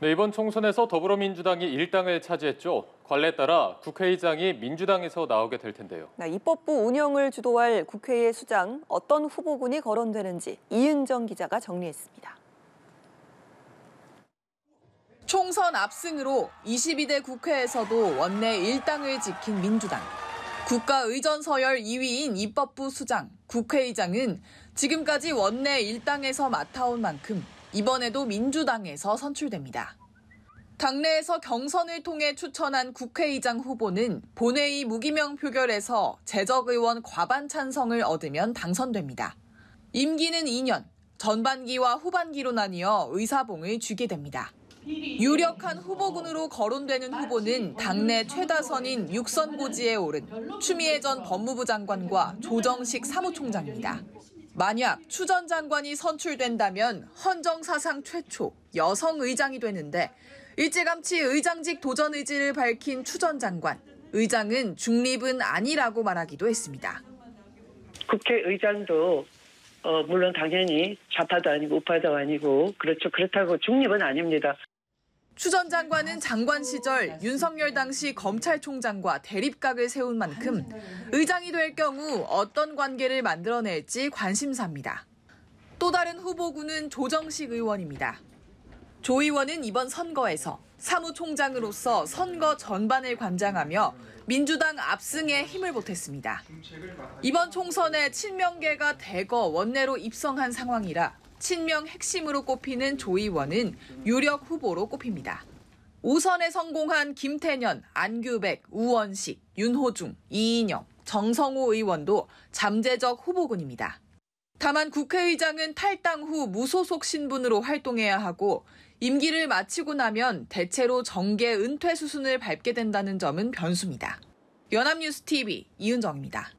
네, 이번 총선에서 더불어민주당이 일당을 차지했죠. 관례에 따라 국회의장이 민주당에서 나오게 될 텐데요. 네, 입법부 운영을 주도할 국회의 수장 어떤 후보군이 거론되는지 이은정 기자가 정리했습니다. 총선 압승으로 22대 국회에서도 원내 일당을 지킨 민주당. 국가의전 서열 2위인 입법부 수장, 국회의장은 지금까지 원내 일당에서 맡아온 만큼 이번에도 민주당에서 선출됩니다. 당내에서 경선을 통해 추천한 국회의장 후보는 본회의 무기명 표결에서 재적 의원 과반 찬성을 얻으면 당선됩니다. 임기는 2년, 전반기와 후반기로 나뉘어 의사봉을 주게 됩니다. 유력한 후보군으로 거론되는 후보는 당내 최다선인 육선 고지에 오른 추미애 전 법무부 장관과 조정식 사무총장입니다. 만약 추 전 장관이 선출된다면 헌정 사상 최초 여성 의장이 되는데 일찌감치 의장직 도전 의지를 밝힌 추 전 장관. 의장은 중립은 아니라고 말하기도 했습니다. 국회의장도 어, 물론 당연히 좌파도 아니고 우파도 아니고 그렇죠. 그렇다고 중립은 아닙니다. 추 전 장관은 장관 시절 윤석열 당시 검찰총장과 대립각을 세운 만큼 의장이 될 경우 어떤 관계를 만들어낼지 관심사입니다. 또 다른 후보군은 조정식 의원입니다. 조 의원은 이번 선거에서 사무총장으로서 선거 전반을 관장하며 민주당 압승에 힘을 보탰습니다. 이번 총선에 친명계가 대거 원내로 입성한 상황이라 친명 핵심으로 꼽히는 조 의원은 유력 후보로 꼽힙니다. 5선에 성공한 김태년, 안규백, 우원식, 윤호중, 이인영, 정성호 의원도 잠재적 후보군입니다. 다만 국회의장은 탈당 후 무소속 신분으로 활동해야 하고 임기를 마치고 나면 대체로 정계 은퇴 수순을 밟게 된다는 점은 변수입니다. 연합뉴스 TV 이은정입니다.